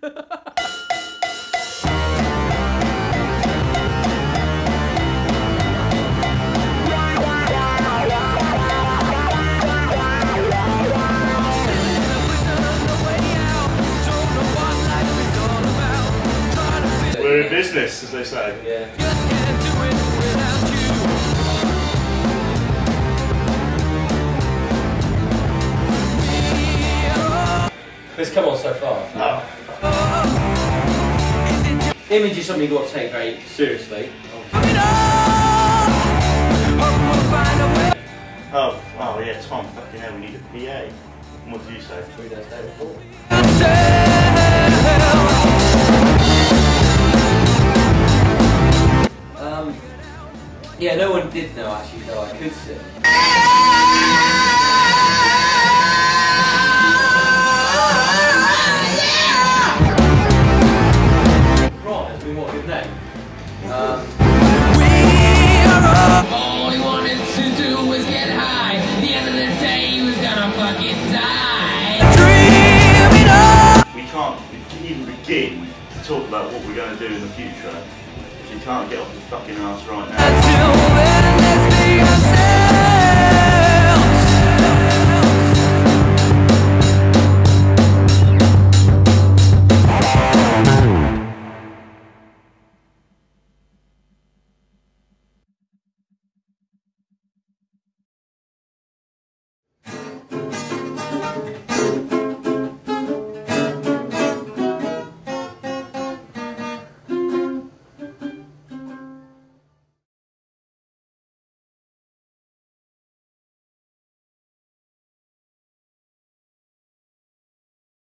We're in business, as they say. Yeah. It's come on so far. Oh. Image is something you've got to take very seriously. Oh, oh yeah, Tom, fucking hell, we need a PA. What did you say? Three days day before. Um, yeah, no one did know actually though I could sing. Right, that's been what a good name. Um, All he wanted to do was get high. The end of the day, he was gonna fucking die. We can't even begin to talk about what we're going to do in the future if you can't get off the fucking ass right now.